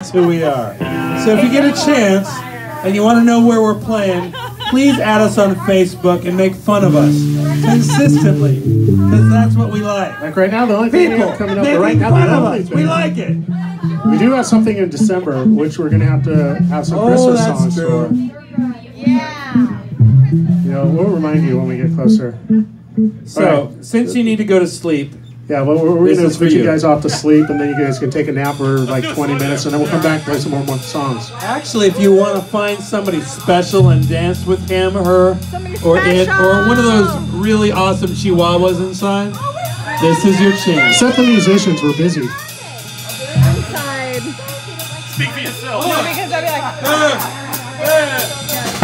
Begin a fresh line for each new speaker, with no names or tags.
That's who we are. So if you get a chance and you want to know where we're playing, please add us on Facebook and make fun of us consistently, because that's what we like.
Like right now, the only thing
People
coming up
making
right now,
fun of us. We like it.
we do have something in December, which we're gonna have to have some
Oh,
Christmas
that's
songs
true.
for. You know, we'll remind you when we get closer.
So since you need to go to sleep,
Yeah, well, we're, we're gonna
is
put you
you.
guys off to sleep, and then you guys can take a nap for like 20 minutes, and then we'll come back and play some more, more songs.
actually, if you want to find somebody special and dance with him, her,
Somebody
or it, or one of those really awesome chihuahuas inside, oh, this is your chance.
Except the musicians, we're busy.
Inside.
Speak for yourself.
Oh, because I'll be like,